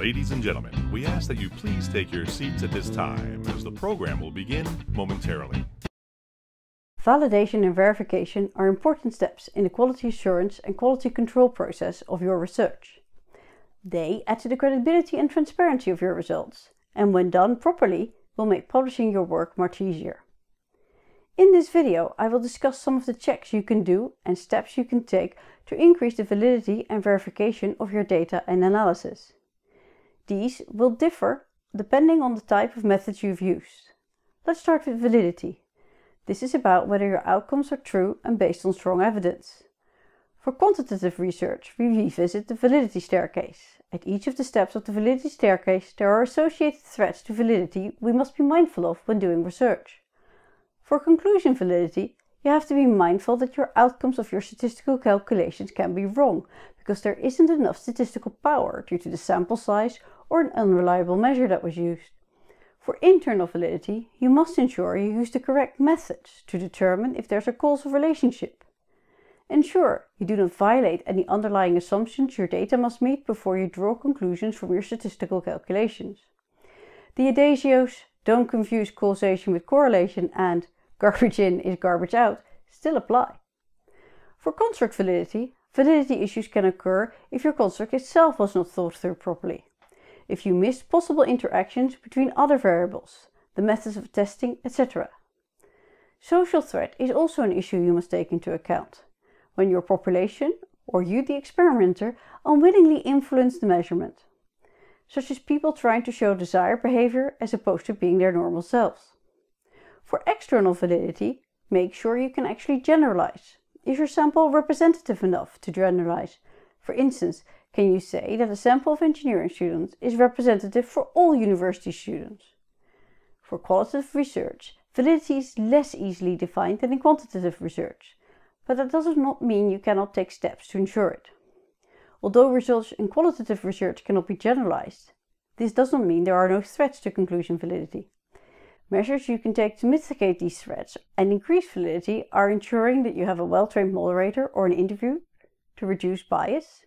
Ladies and gentlemen, we ask that you please take your seats at this time as the program will begin momentarily. Validation and verification are important steps in the quality assurance and quality control process of your research. They add to the credibility and transparency of your results, and when done properly, will make publishing your work much easier. In this video, I will discuss some of the checks you can do and steps you can take to increase the validity and verification of your data and analysis. These will differ depending on the type of method you've used. Let's start with validity. This is about whether your outcomes are true and based on strong evidence. For quantitative research, we revisit the validity staircase. At each of the steps of the validity staircase, there are associated threats to validity we must be mindful of when doing research. For conclusion validity, you have to be mindful that your outcomes of your statistical calculations can be wrong because there isn't enough statistical power due to the sample size or an unreliable measure that was used. For internal validity, you must ensure you use the correct methods to determine if there's a causal relationship. Ensure you do not violate any underlying assumptions your data must meet before you draw conclusions from your statistical calculations. The adagios don't confuse causation with correlation and garbage in is garbage out still apply. For construct validity, validity issues can occur if your construct itself was not thought through properly, if you missed possible interactions between other variables, the methods of testing, etc. Social threat is also an issue you must take into account when your population, or you the experimenter, unwittingly influence the measurement, such as people trying to show desired behavior as opposed to being their normal selves. For external validity, make sure you can actually generalize. Is your sample representative enough to generalize? For instance, can you say that a sample of engineering students is representative for all university students? For qualitative research, validity is less easily defined than in quantitative research, but that does not mean you cannot take steps to ensure it. Although results in qualitative research cannot be generalized, this does not mean there are no threats to conclusion validity. Measures you can take to mitigate these threats and increase validity are ensuring that you have a well-trained moderator or an interview to reduce bias.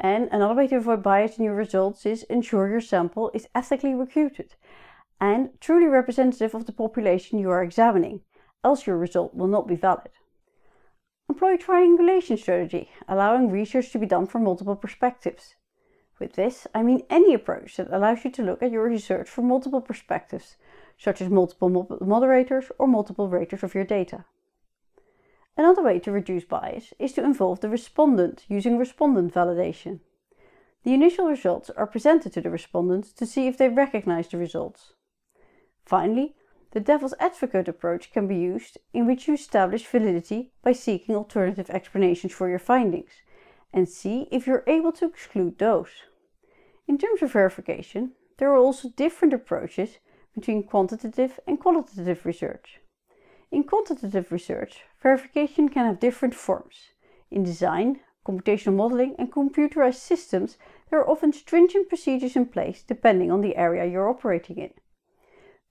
And another way to avoid bias in your results is ensure your sample is ethically recruited and truly representative of the population you are examining, else your result will not be valid. Employ triangulation strategy, allowing research to be done from multiple perspectives. With this, I mean any approach that allows you to look at your research from multiple perspectives, such as multiple moderators or multiple raters of your data. Another way to reduce bias is to involve the respondent using respondent validation. The initial results are presented to the respondents to see if they recognize the results. Finally, the devil's advocate approach can be used in which you establish validity by seeking alternative explanations for your findings and see if you're able to exclude those. In terms of verification, there are also different approaches between quantitative and qualitative research. In quantitative research, verification can have different forms. In design, computational modeling and computerized systems, there are often stringent procedures in place depending on the area you're operating in.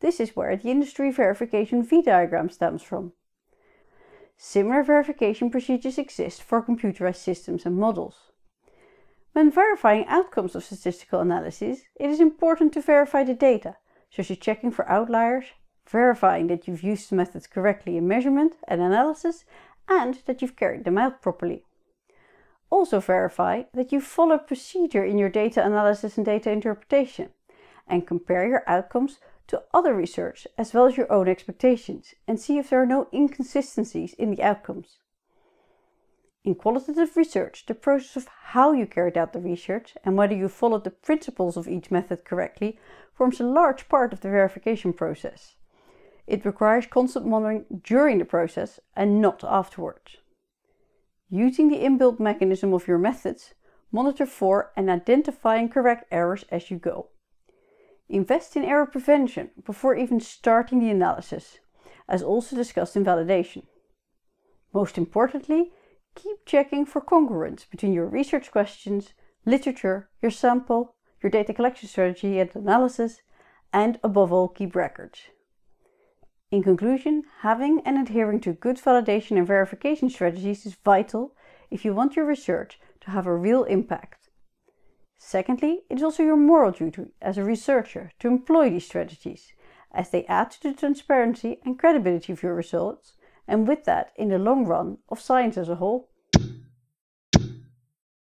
This is where the industry verification V-diagram stems from. Similar verification procedures exist for computerized systems and models. When verifying outcomes of statistical analysis, it is important to verify the data, such as checking for outliers, verifying that you've used the methods correctly in measurement and analysis, and that you've carried them out properly. Also verify that you follow procedure in your data analysis and data interpretation, and compare your outcomes to other research as well as your own expectations and see if there are no inconsistencies in the outcomes. In qualitative research, the process of how you carried out the research and whether you followed the principles of each method correctly forms a large part of the verification process. It requires constant monitoring during the process and not afterwards. Using the inbuilt mechanism of your methods, monitor for and identifying correct errors as you go. Invest in error prevention before even starting the analysis, as also discussed in validation. Most importantly, keep checking for congruence between your research questions, literature, your sample, your data collection strategy and analysis, and above all, keep records. In conclusion, having and adhering to good validation and verification strategies is vital if you want your research to have a real impact. Secondly, it is also your moral duty as a researcher to employ these strategies, as they add to the transparency and credibility of your results, and with that, in the long run, of science as a whole.